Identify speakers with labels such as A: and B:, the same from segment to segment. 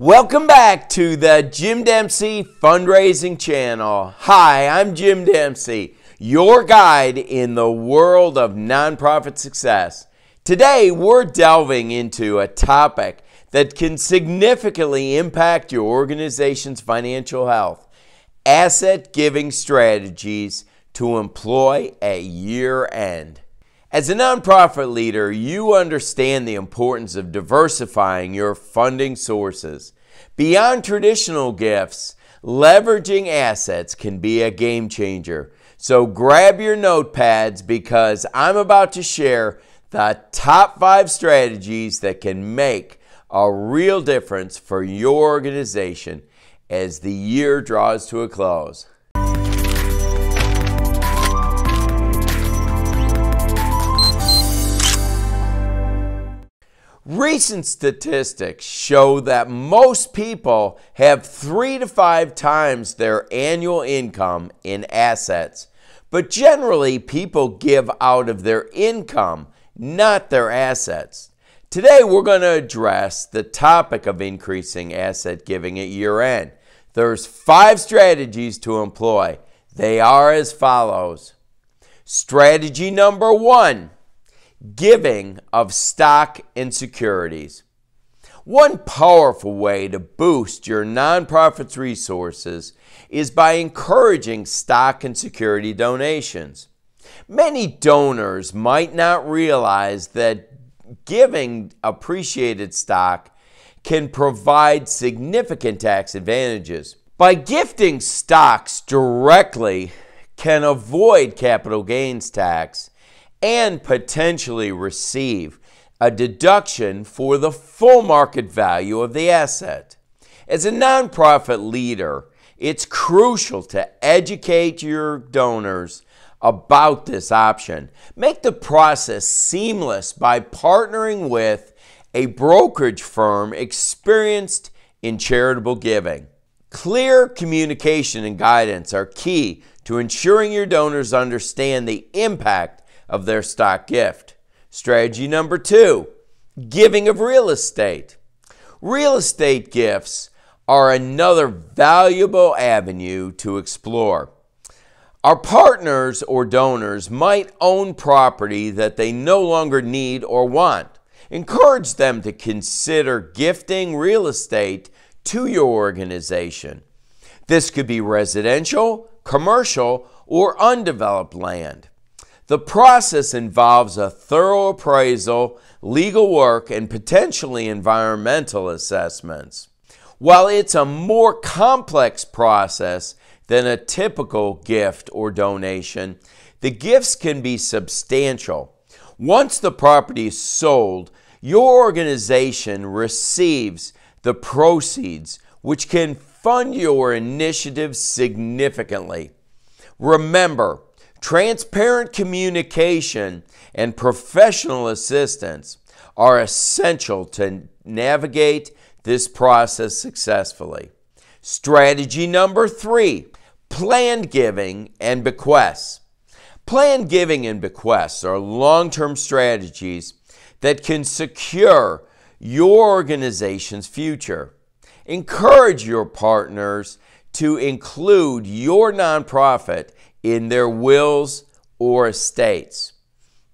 A: Welcome back to the Jim Dempsey Fundraising Channel. Hi, I'm Jim Dempsey, your guide in the world of nonprofit success. Today, we're delving into a topic that can significantly impact your organization's financial health asset giving strategies to employ at year end. As a nonprofit leader, you understand the importance of diversifying your funding sources. Beyond traditional gifts, leveraging assets can be a game changer. So grab your notepads because I'm about to share the top five strategies that can make a real difference for your organization as the year draws to a close. Recent statistics show that most people have three to five times their annual income in assets, but generally people give out of their income, not their assets. Today we're going to address the topic of increasing asset giving at year end. There's five strategies to employ. They are as follows. Strategy number one giving of stock and securities. One powerful way to boost your nonprofit's resources is by encouraging stock and security donations. Many donors might not realize that giving appreciated stock can provide significant tax advantages. By gifting stocks directly can avoid capital gains tax and potentially receive a deduction for the full market value of the asset. As a nonprofit leader, it's crucial to educate your donors about this option. Make the process seamless by partnering with a brokerage firm experienced in charitable giving. Clear communication and guidance are key to ensuring your donors understand the impact of their stock gift. Strategy number two giving of real estate. Real estate gifts are another valuable avenue to explore. Our partners or donors might own property that they no longer need or want. Encourage them to consider gifting real estate to your organization. This could be residential, commercial, or undeveloped land. The process involves a thorough appraisal, legal work, and potentially environmental assessments. While it's a more complex process than a typical gift or donation, the gifts can be substantial. Once the property is sold, your organization receives the proceeds, which can fund your initiative significantly. Remember, Transparent communication and professional assistance are essential to navigate this process successfully. Strategy number three planned giving and bequests. Planned giving and bequests are long term strategies that can secure your organization's future. Encourage your partners to include your nonprofit in their wills or estates.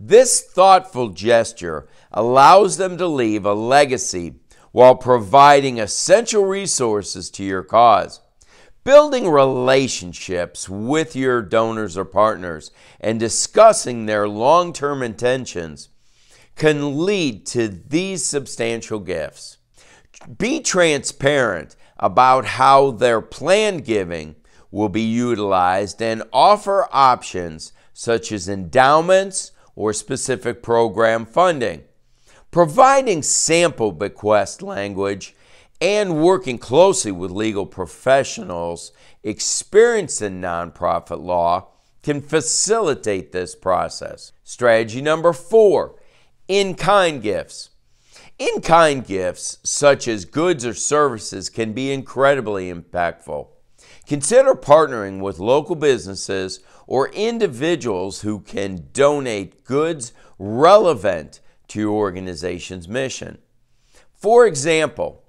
A: This thoughtful gesture allows them to leave a legacy while providing essential resources to your cause. Building relationships with your donors or partners and discussing their long term intentions can lead to these substantial gifts. Be transparent about how their planned giving will be utilized and offer options such as endowments or specific program funding. Providing sample bequest language and working closely with legal professionals experienced in nonprofit law can facilitate this process. Strategy number four in kind gifts. In kind gifts, such as goods or services, can be incredibly impactful. Consider partnering with local businesses or individuals who can donate goods relevant to your organization's mission. For example,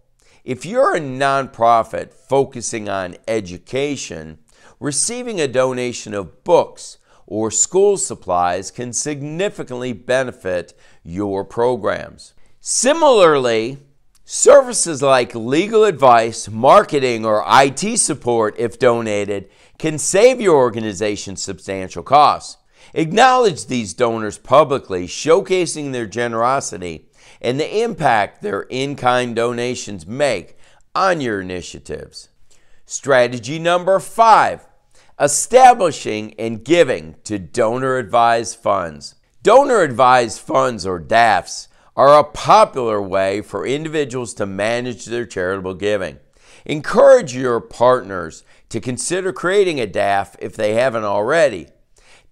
A: If you're a nonprofit focusing on education, receiving a donation of books or school supplies can significantly benefit your programs. Similarly, services like legal advice, marketing, or IT support, if donated, can save your organization substantial costs. Acknowledge these donors publicly, showcasing their generosity and the impact their in kind donations make on your initiatives. Strategy number five establishing and giving to donor advised funds. Donor advised funds, or DAFs, are a popular way for individuals to manage their charitable giving. Encourage your partners to consider creating a DAF if they haven't already.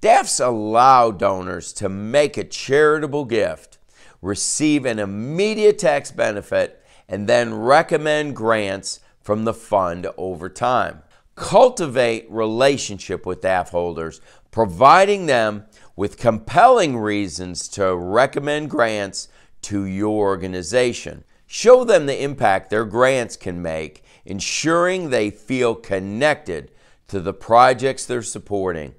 A: DAFs allow donors to make a charitable gift, receive an immediate tax benefit, and then recommend grants from the fund over time. Cultivate relationship with DAF holders, providing them with compelling reasons to recommend grants to your organization. Show them the impact their grants can make, ensuring they feel connected to the projects they're supporting.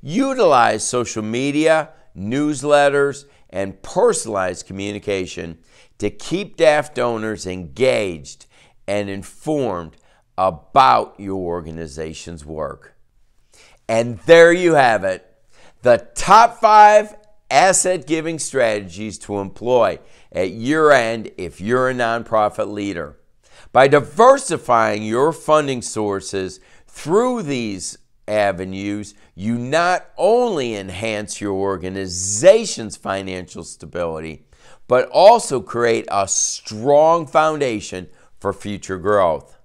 A: Utilize social media, newsletters, and personalized communication to keep DAF donors engaged and informed about your organization's work. And there you have it the top five asset giving strategies to employ at year end if you're a nonprofit leader. By diversifying your funding sources through these avenues, you not only enhance your organization's financial stability, but also create a strong foundation for future growth.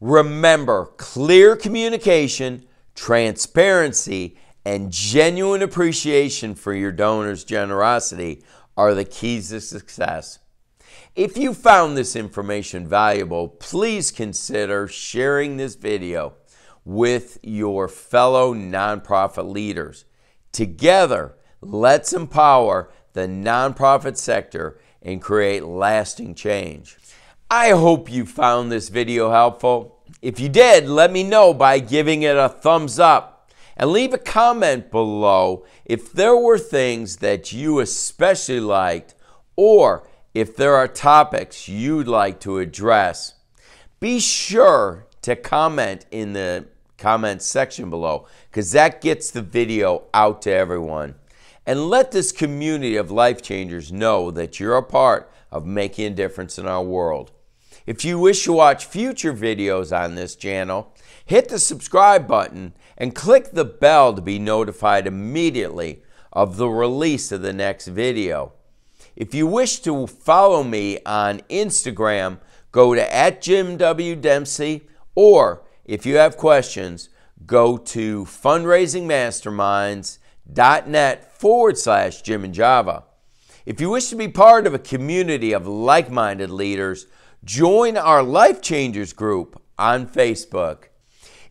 A: Remember, clear communication, transparency, and genuine appreciation for your donors' generosity are the keys to success. If you found this information valuable, please consider sharing this video with your fellow nonprofit leaders. Together, let's empower the nonprofit sector and create lasting change. I hope you found this video helpful. If you did, let me know by giving it a thumbs up and leave a comment below if there were things that you especially liked or if there are topics you'd like to address. Be sure to comment in the comment section below because that gets the video out to everyone. And let this community of life changers know that you're a part of making a difference in our world. If you wish to watch future videos on this channel, hit the subscribe button and click the bell to be notified immediately of the release of the next video. If you wish to follow me on Instagram, go to at Jim W. Dempsey or if you have questions, go to fundraisingmasterminds.net forward slash Jim and Java. If you wish to be part of a community of like minded leaders, join our Life Changers group on Facebook.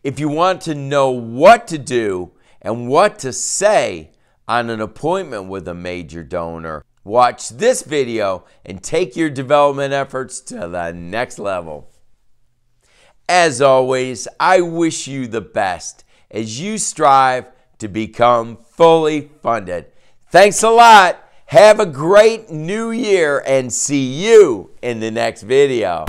A: If you want to know what to do and what to say on an appointment with a major donor, watch this video and take your development efforts to the next level. As always, I wish you the best as you strive to become fully funded. Thanks a lot. Have a great new year and see you in the next video.